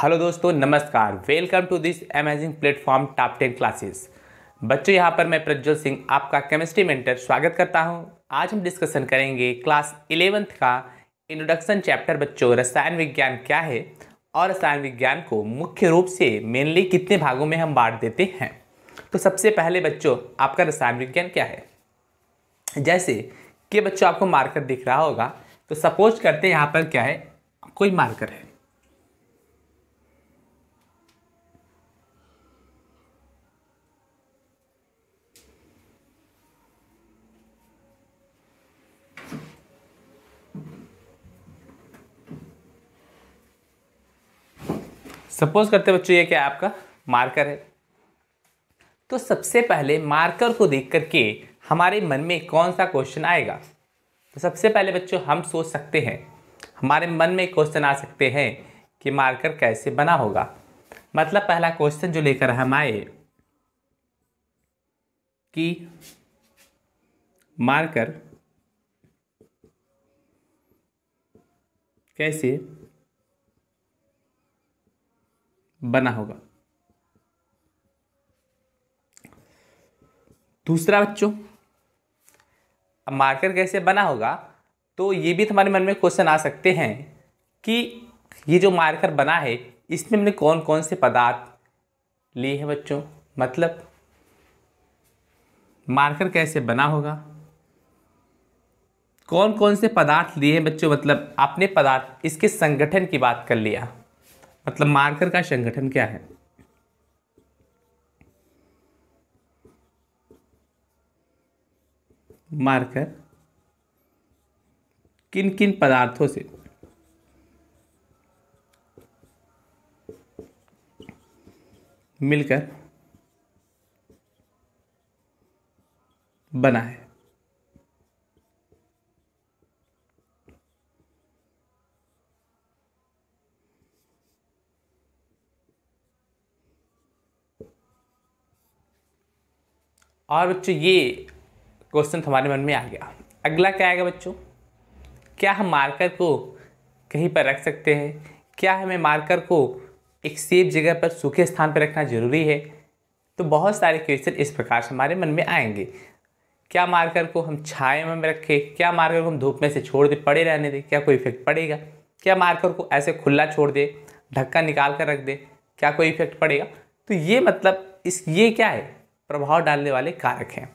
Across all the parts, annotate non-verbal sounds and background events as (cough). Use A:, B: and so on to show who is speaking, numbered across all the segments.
A: Hello दोस्तों, नमस्कार। Welcome to this amazing platform top ten classes बच्चों, यहाँ पर मैं प्रज्वल सिंह, आपका केमिस्ट्री मेंटर स्वागत करता हूँ। आज हम डिस्कशन करेंगे क्लास इलेवेंथ का इंट्रोडक्शन चैप्टर बच्चों, रसायन विज्ञान क्या है और रसायन विज्ञान को मुख्य रूप से मेनली कितने भागों में हम बांट देते हैं? तो सबसे पहले बच्चों, आपका रसायन विज्ञान क्या है? जैसे कि बच्चों, आपको मार्कर दिख रहा होगा तो सपोज़ करते हैं यहाँ पर क्या है? कोई मार्कर है। सपोज़ करते बच्चों, ये क्या आपका मार्कर है? तो सबसे पहले मार्कर को देख करके हमारे मन में कौन सा क्वेश्चन आएगा? तो सबसे पहले बच्चों, हम सोच सकते हैं, हमारे मन में क्वेश्चन आ सकते हैं कि मार्कर कैसे बना होगा। मतलब पहला क्वेश्चन जो लेकर हम आए कि मार्कर कैसे बना होगा। दूसरा बच्चों, अब मार्कर कैसे बना होगा तो ये भी तुम्हारे मन में क्वेश्चन आ सकते हैं कि ये जो मार्कर बना है, इसमें हमने कौन कौन से पदार्थ लिए हैं बच्चों? मतलब मार्कर कैसे बना होगा? कौन कौन से पदार्थ लिए हैं बच्चों? मतलब आपने पदार्थ, इसके संगठन की बात कर लिया। मतलब मार्कर का संगठन क्या है? मार्कर किन किन पदार्थों से? मिलकर बना है। और बच्चों, ये क्वेश्चन तुम्हारे मन में आ गया। अगला क्या आएगा बच्चों? क्या हम मार्कर को कहीं पर रख सकते हैं? क्या हमें मार्कर को एक सेफ़ जगह पर सूखे स्थान पर रखना ज़रूरी है? तो बहुत सारे क्वेश्चन इस प्रकार से हमारे मन में आएँगे। क्या मार्कर को हम छाए में रखें? क्या मार्कर को हम धूप में से छोड़ दें, पड़े रहने दें? क्या कोई इफ़ेक्ट पड़ेगा? क्या मार्कर को ऐसे खुला छोड़ दे ढक्का निकाल कर रख दे? क्या कोई इफ़ेक्ट पड़ेगा? तो ये मतलब इस, ये क्या है? प्रभाव डालने वाले कारक हैं।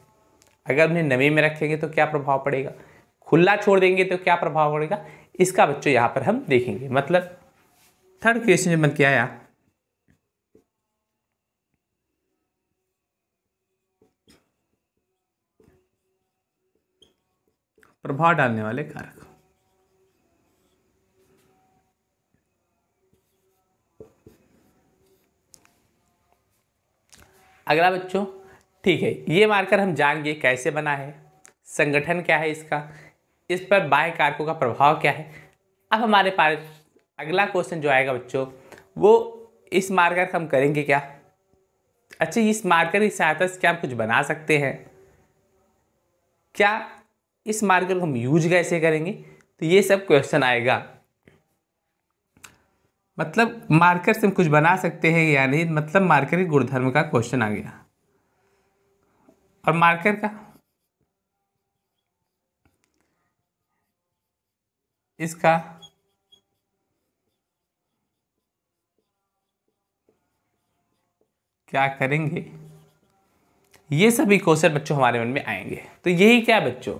A: अगर उन्हें नमी में रखेंगे तो क्या प्रभाव पड़ेगा? खुला छोड़ देंगे तो क्या प्रभाव पड़ेगा? इसका बच्चों यहाँ पर हम देखेंगे। मतलब थर्ड क्वेश्चन जो मन के आया। प्रभाव डालने वाले कारक। अगला बच्चों ठीक है, ये मार्कर हम जान गए कैसे बना है, संगठन क्या है इसका, इस पर बाह्य कारकों का प्रभाव क्या है। अब हमारे पास अगला क्वेश्चन जो आएगा बच्चों, वो इस मार्कर का हम करेंगे क्या? अच्छा इस मार्कर की सहायता से क्या हम कुछ बना सकते हैं? क्या इस मार्कर को हम यूज़ कैसे करेंगे? तो ये सब क्वेश्चन आएगा। मतलब मार्कर से हम कुछ बना सकते हैं या नहीं? मतलब मार्कर के गुणधर्म का क्वेश्चन आ गया। और मार्कर का? इसका? क्या करेंगे? ये सभी क्वेश्चन बच्चों हमारे मन में आएँगे। तो यही क्या बच्चों?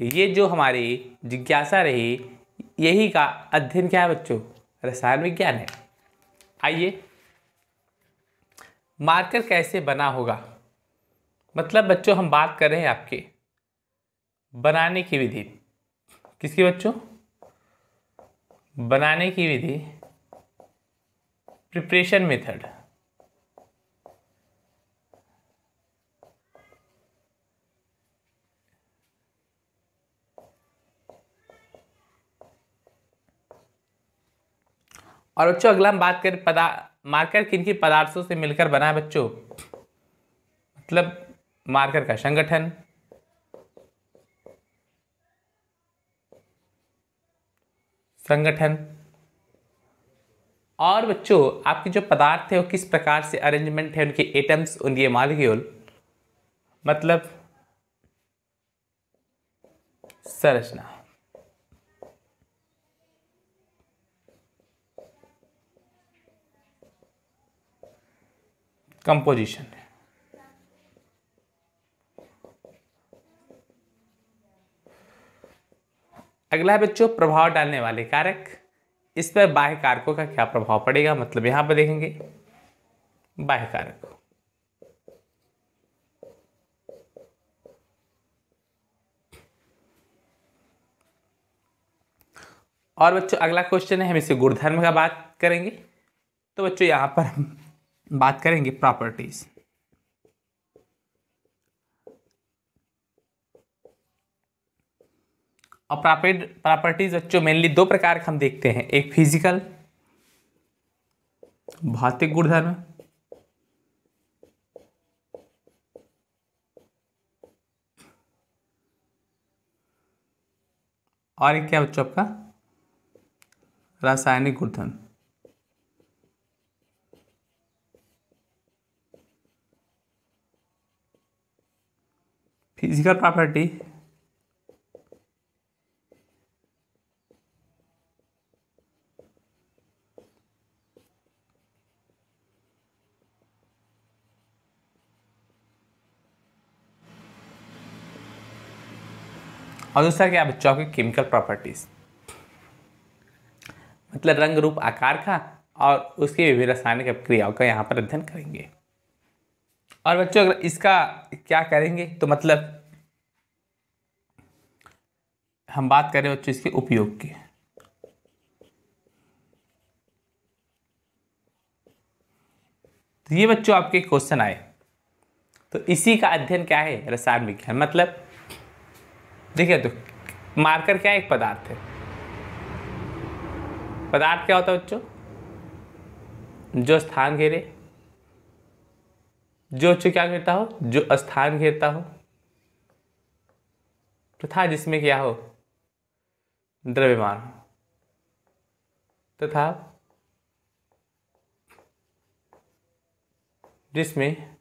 A: ये जो हमारी जिज्ञासा रही, यही का अध्ययन क्या है बच्चों? रसायन विज्ञान है। आइए मार्कर कैसे बना होगा? मतलब बच्चों, हम बात कर रहे हैं आपके बनाने की विधि। किसकी बच्चों? बनाने की विधि प्रिपरेशन मेथड और बच्चों, अगला हम बात करें पदा मार्कर किन किन पदार्थों से मिलकर बना है बच्चों? मतलब मार्कर का संगठन संगठन। और बच्चों, आपके जो पदार्थ है वो किस प्रकार से अरेंजमेंट है, उनके एटम्स उनके मालिक्यूल मतलब संरचना। कंपोजिशन अगला है बच्चों, प्रभाव डालने वाले कारक। इस पर बाह्य कारकों का क्या प्रभाव पड़ेगा? मतलब यहाँ पर देखेंगे, बाह्य कारक। और बच्चों, अगला क्वेश्चन है, हम इसे गुणधर्म का बात करेंगे। तो बच्चों, यहाँ पर हम बात करेंगे प्रॉपर्टीज़ और प्रॉपर्ट प्रॉपर्टीज़ बच्चों मेनली दो प्रकार का हम देखते हैं। एक फ़िज़िकल भौतिक गुणधर्म। और एक क्या बच्चों आपका? रासायनिक गुणधर्म। फ़िज़िकल प्रॉपर्टी और दूसरा क्या, बच्चों के केमिकल प्रॉपर्टीज़ मतलब रंग रूप, आकार का और उसके विभिन्न रासायनिक क्रियाओं का यहाँ पर अध्ययन करेंगे। और बच्चों, अगर इसका क्या करेंगे तो मतलब हम बात करें बच्चों इसके उपयोग की। तो ये बच्चों आपके क्वेश्चन आए। तो इसी का अध्ययन क्या है, रसायन विज्ञान। मतलब देखिए तो मार्कर क्या एक पदार्थ है? पदार्थ क्या होता है बच्चों? जो स्थान घेरे, जो बच्चों क्या घेरता हो? जो स्थान घेरता हो। तथा जिसमें क्या हो? द्रव्यमान। हो तथा जिसमें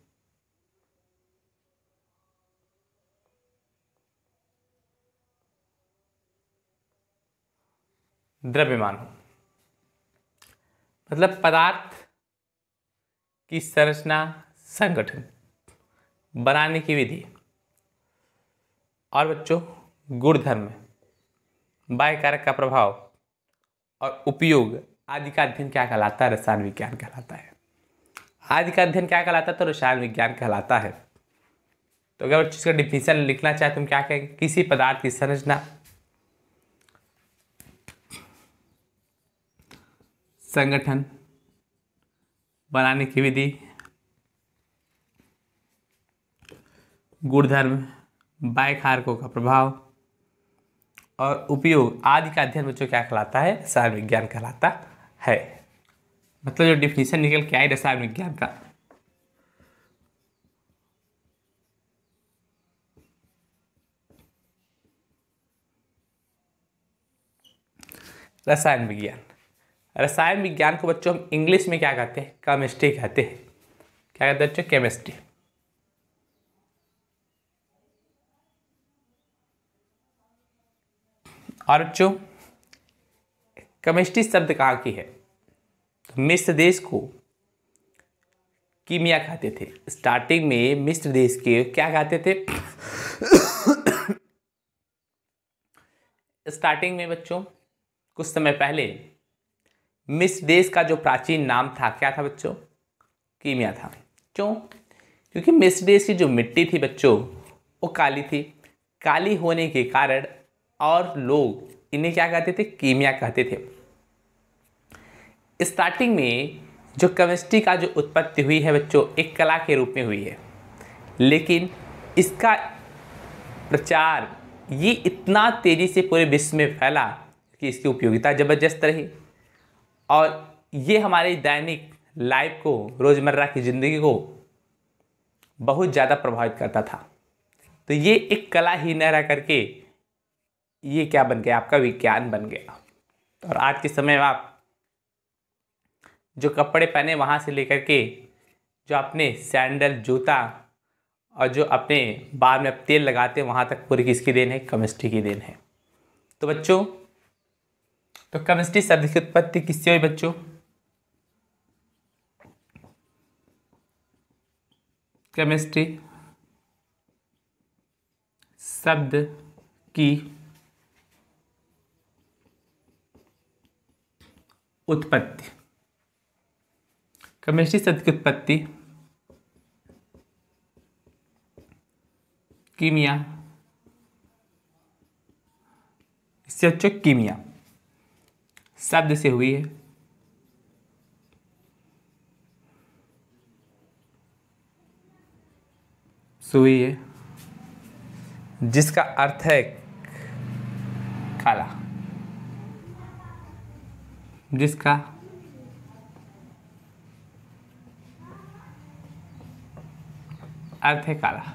A: द्रव्यमान हो। मतलब पदार्थ की संरचना संगठन बनाने की विधि। और बच्चों, गुणधर्म बाय कारक का प्रभाव और उपयोग आदि का अध्ययन क्या कहलाता है? रसायन विज्ञान कहलाता है। आदि का अध्ययन क्या कहलाता है? तो रसायन विज्ञान कहलाता है। तो अगर इसका डिफिनेशन लिखना चाहे तो हम क्या कहेंगे? किसी पदार्थ की संरचना संगठन बनाने की विधि। गुणधर्म बायखारकों का प्रभाव और उपयोग आदि का अध्ययन बच्चों क्या कहलाता है? रसायन विज्ञान कहलाता है। मतलब जो डिफिनीशन निकल के आए रसायन विज्ञान का। रसायन विज्ञान। रसायन विज्ञान को बच्चों, हम इंग्लिश में क्या कहते हैं? केमिस्ट्री कहते हैं। क्या कहते हैं बच्चों? केमिस्ट्री और बच्चों केमिस्ट्री शब्द कहाँ की है? तो मिस्र देश को कीमिया कहते थे। स्टार्टिंग में मिस्र देश के क्या कहते थे? (coughs) स्टार्टिंग में बच्चों, कुछ समय पहले मिस्र देश का जो प्राचीन नाम था, क्या था बच्चों? कीमिया था। क्यों? क्योंकि मिस्र देश की जो मिट्टी थी बच्चों, वो काली थी। काली होने के कारण और लोग इन्हें क्या कहते थे? कीमिया कहते थे। स्टार्टिंग में जो केमिस्ट्री का जो उत्पत्ति हुई है बच्चों, एक कला के रूप में हुई है। लेकिन इसका प्रचार ये इतना तेज़ी से पूरे विश्व में फैला कि इसकी उपयोगिता ज़बरदस्त रही। और ये हमारे दैनिक लाइफ को, रोज़मर्रा की ज़िंदगी को बहुत ज़्यादा प्रभावित करता था। तो ये एक कला ही न रह करके ये क्या बन गया, आपका विज्ञान बन गया। और आज के समय में आप जो कपड़े पहने वहाँ से लेकर के, जो अपने सैंडल, जूता और जो अपने बाल में तेल लगाते हैं, वहाँ तक पूरी किसकी देन है केमिस्ट्री की देन है। तो बच्चों तो केमिस्ट्री शब्द की उत्पत्ति किससे हुई बच्चों? केमिस्ट्री शब्द की उत्पत्ति। केमिस्ट्री शब्द की उत्पत्ति कीमिया। इससे बच्चों कीमिया। शब्द से हुई है। सुई है, जिसका अर्थ है काला। जिसका अर्थ है काला।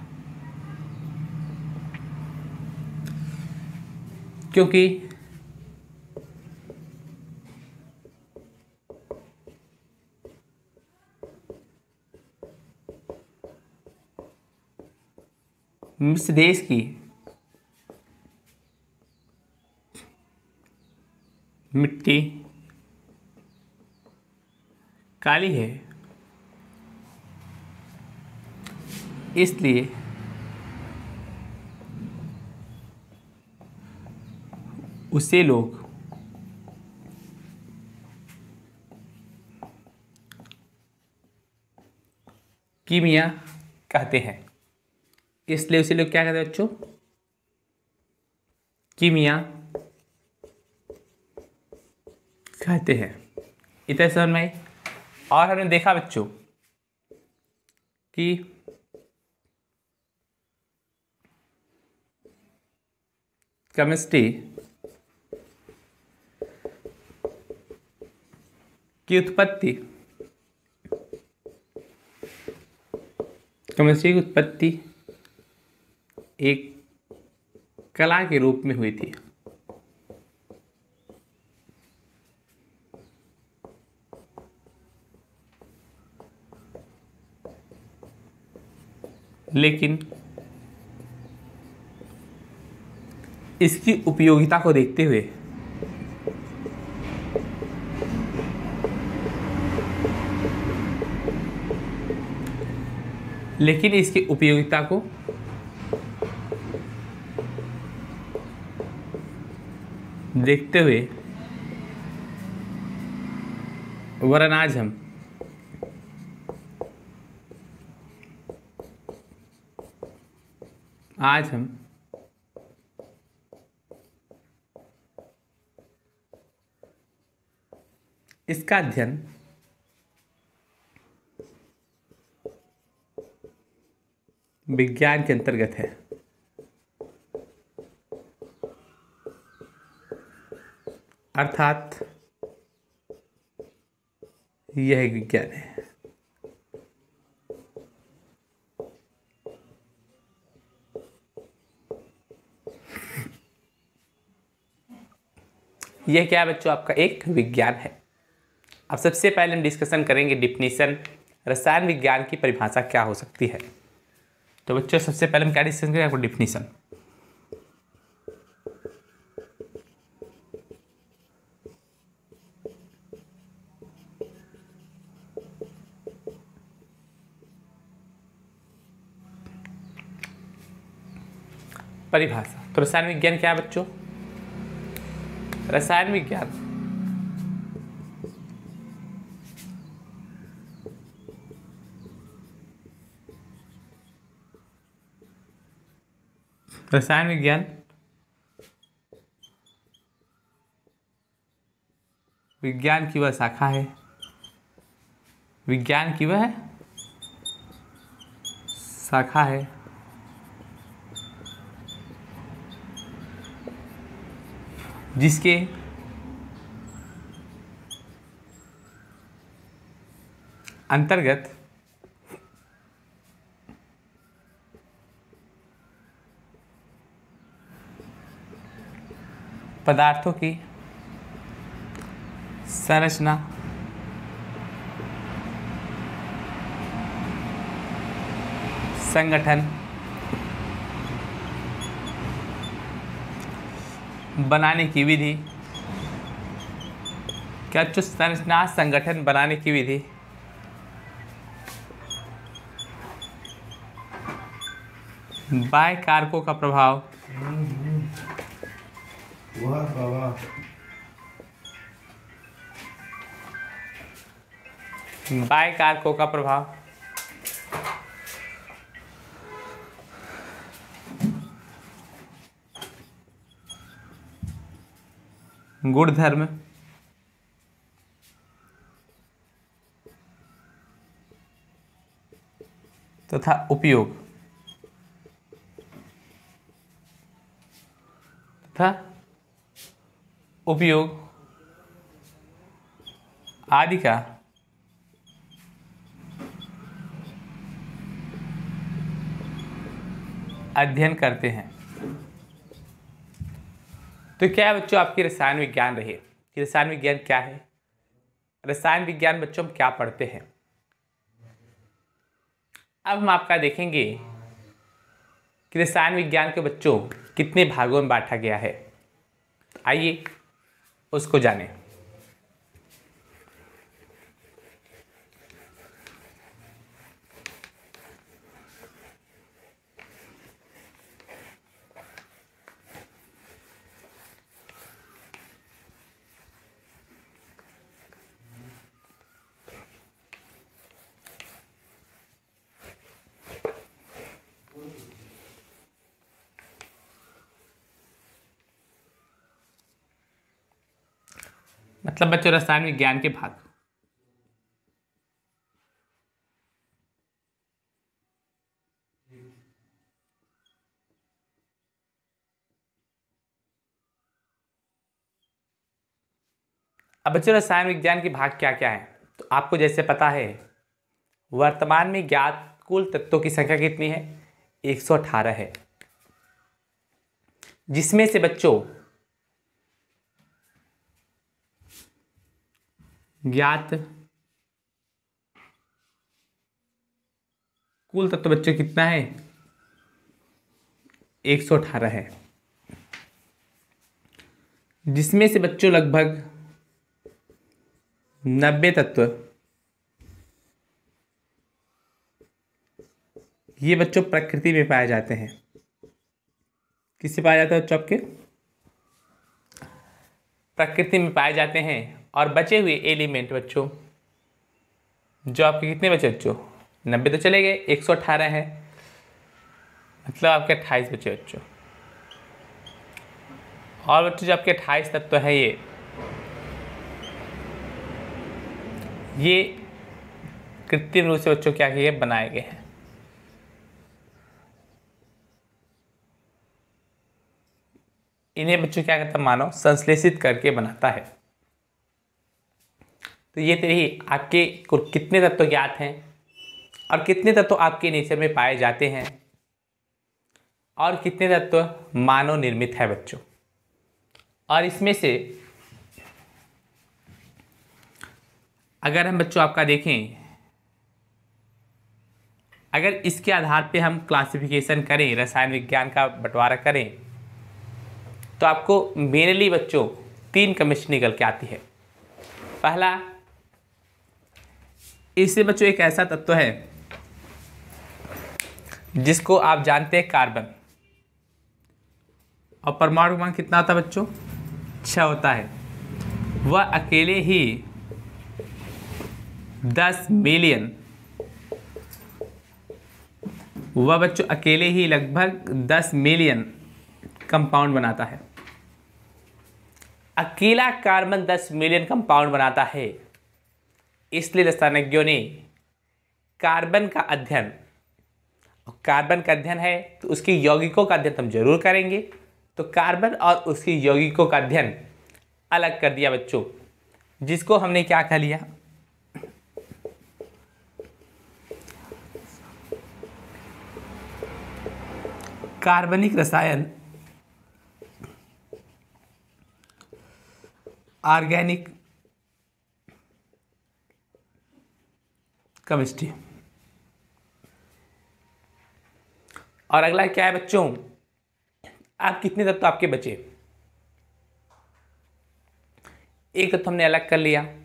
A: क्योंकि मिस्र देश की। मिट्टी। काली है। इसलिए उसे लोग कीमिया कहते हैं। इसलिए उसे लोग क्या कहते हैं बच्चों? कीमिया। कहते हैं। इतने समझ में और हमने देखा बच्चों कि केमिस्ट्री की उत्पत्ति केमिस्ट्री की उत्पत्ति एक कला के रूप में हुई थी। लेकिन इसकी उपयोगिता को देखते हुए लेकिन इसकी उपयोगिता को देखते हुए वरन आज हम आज हम इसका अध्ययन विज्ञान के अंतर्गत है। अर्थात यह विज्ञान है। यह क्या बच्चों? आपका एक विज्ञान है। अब सबसे पहले हम डिस्कशन करेंगे डिफिनीशन रसायन विज्ञान की परिभाषा क्या हो सकती है। तो बच्चों, सबसे पहले हम क्या डिस्कशन करेंगे? आपको डिफिनीशन परिभाषा। तो रसायन विज्ञान क्या है बच्चों? रसायन विज्ञान। रसायन विज्ञान। विज्ञान की वह शाखा है। विज्ञान की वह शाखा है। जिसके अंतर्गत पदार्थों की संरचना संगठन बनाने की विधि? क्या बच्चों संरचना संगठन बनाने की विधि? बाय कारकों का प्रभाव। बाय कारकों का प्रभाव। गुणधर्म तथा तो उपयोग। तथा तो उपयोग। आदि का। अध्ययन करते हैं। तो क्या है बच्चों, आपकी रसायन विज्ञान रही कि रसायन विज्ञान क्या है? रसायन विज्ञान बच्चों हम क्या पढ़ते हैं? अब हम आपका देखेंगे कि रसायन विज्ञान के बच्चों कितने भागों में बांटा गया है। आइए, उसको जानें। मतलब बच्चों रसायन विज्ञान के भाग अब बच्चों, रसायन विज्ञान के भाग क्या क्या है? तो आपको जैसे पता है, वर्तमान में ज्ञात कुल तत्वों की संख्या कितनी है? 118 है। जिसमें से बच्चों ज्ञात। कुल तत्व बच्चों कितना है? 118 है। जिसमें से बच्चों लगभग नब्बे तत्व, ये बच्चों प्रकृति में पाए जाते हैं। किससे पाया जाता है बच्चों आपके? प्रकृति में पाए जाते हैं और बचे हुए एलिमेंट बच्चों, जो आपके कितने बचे बच्चों? नब्बे तो चले गए, एक सौ अठारह है। मतलब आपके अट्ठाईस बचे बच्चों। और बच्चों, जो आपके अट्ठाईस तत्व तो है ये ये कृत्रिम रूप से बच्चों क्या किए बनाए गए हैं। इन्हें बच्चों क्या करता है? मानव संश्लेषित करके बनाता है। तो ये तेरी आपके कुल कितने तत्व ज्ञात हैं और कितने तत्व आपके नेचर में पाए जाते हैं? और कितने तत्व मानव निर्मित है बच्चों? और इसमें से अगर हम बच्चों आपका देखें, अगर इसके आधार पे हम क्लासिफिकेशन करें, रसायन विज्ञान का बंटवारा करें तो आपको मेनली बच्चों तीन केमिस्ट्री निकल के आती है। पहला इससे बच्चों, एक ऐसा तत्व है जिसको आप जानते हैं कार्बन। और परमाणु क्रमांक कितना होता है बच्चों? छः होता है। वह अकेले ही दस मिलियन। वह बच्चों, अकेले ही लगभग दस मिलियन कंपाउंड बनाता है। अकेला कार्बन दस मिलियन कंपाउंड बनाता है। इसलिए रसायनज्ञों ने कार्बन का अध्ययन। कार्बन का अध्ययन है तो उसकी यौगिकों का अध्ययन हम ज़रूर करेंगे। तो कार्बन और उसकी यौगिकों का अध्ययन अलग कर दिया बच्चों। जिसको हमने क्या कह लिया? कार्बनिक रसायन, ऑर्गेनिक केमिस्ट्री और अगला क्या है बच्चों? आप कितने तत्व आपके बचे? एक तत्व हमने अलग कर लिया।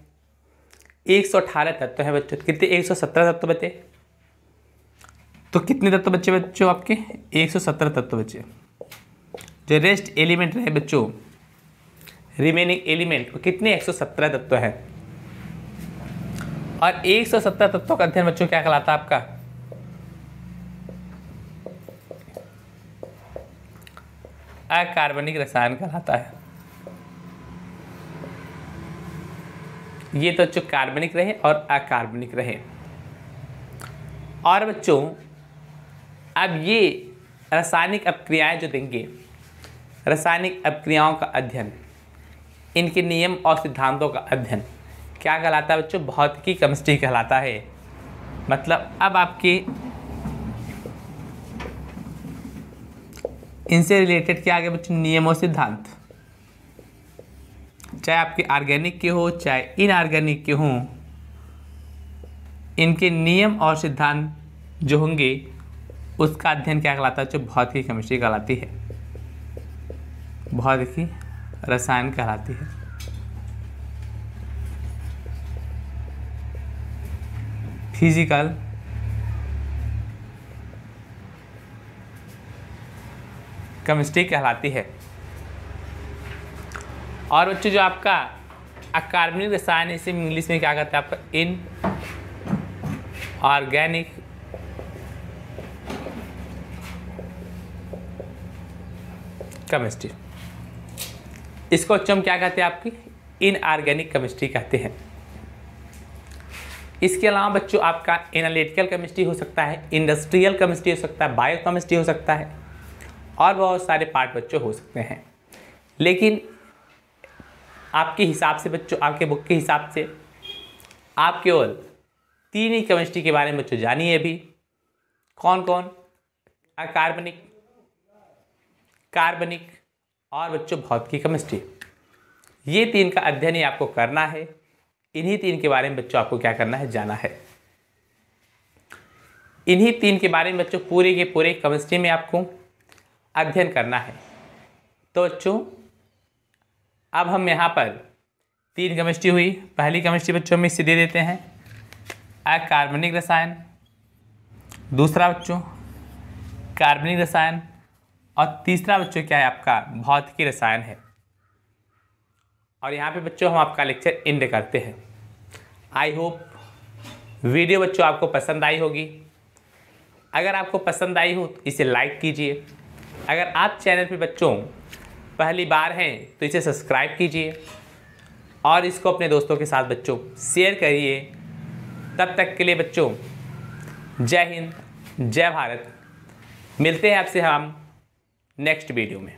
A: एक सौ अठारह तत्व है बच्चों। कितने? एक सौ सत्रह तत्व बचे। तो कितने तत्व बचे बच्चों आपके? एक सौ सत्रह तत्व बचे। जो रेस्ट एलिमेंट रहे बच्चों रिमेनिंग एलिमेंट कितने? एक सौ सत्रह तत्व है। और एक सौ सत्तर तत्वों का अध्ययन, बच्चों, क्या कहलाता है आपका? अकार्बनिक रसायन कहलाता है। ये तो बच्चों कार्बनिक रहे और अकार्बनिक रहे। और बच्चों, अब ये रासायनिक अपक्रियाएँ जो देंगे, रासायनिक अपक्रियाओं का अध्ययन, इनके नियम और सिद्धांतों का अध्ययन क्या कहलाता है बच्चों? भौतिकी केमिस्ट्री कहलाता है। मतलब अब आपके इनसे रिलेटेड क्या आ गया बच्चों? नियम और सिद्धांत। चाहे आपके ऑर्गेनिक के हो, चाहे इनऑर्गेनिक के हों, इनके नियम और सिद्धांत जो होंगे, उसका अध्ययन क्या कहलाता है जो भौतिकी केमिस्ट्री कहलाती है। भौतिकी रसायन कहलाती है। फ़िज़िकल केमिस्ट्री कहलाती है। और बच्चों, जो आपका अकार्बनिक रसायन इसे इंग्लिश में क्या कहते हैं आपका? इन ऑर्गेनिक केमिस्ट्री इसको हम क्या कहते हैं आपकी? इन ऑर्गेनिक केमिस्ट्री कहते हैं। इसके अलावा बच्चों, आपका एनालिटिकल केमिस्ट्री हो सकता है इंडस्ट्रियल केमिस्ट्री हो सकता है बायो केमिस्ट्री हो सकता है और बहुत सारे पार्ट बच्चों हो सकते हैं। लेकिन आपके हिसाब से बच्चों, आपके बुक के हिसाब से आप केवल तीन ही केमिस्ट्री के बारे में बच्चों जानिए अभी। कौन कौन अकार्बनिक कार्बनिक और बच्चों भौतिकी केमिस्ट्री ये तीन का अध्ययन ही आपको करना है। इन्हीं तीन के बारे में बच्चों आपको क्या करना है, जाना है। इन्हीं तीन के बारे में बच्चों पूरे के पूरे केमिस्ट्री में आपको अध्ययन करना है। तो बच्चों, अब हम यहाँ पर तीन केमिस्ट्री हुई। पहली केमिस्ट्री बच्चों में इसे दे देते हैं अकार्बनिक रसायन। दूसरा बच्चों कार्बनिक रसायन। और तीसरा बच्चों क्या है, आपका भौतिकी रसायन है। और यहाँ पे बच्चों हम आपका लेक्चर इंड करते हैं। आई होप वीडियो बच्चों आपको पसंद आई होगी। अगर आपको पसंद आई हो तो इसे लाइक कीजिए। अगर आप चैनल पे बच्चों पहली बार हैं तो इसे सब्सक्राइब कीजिए। और इसको अपने दोस्तों के साथ बच्चों शेयर करिए। तब तक के लिए बच्चों, जय हिंद, जय भारत। मिलते हैं आपसे हम नेक्स्ट वीडियो में।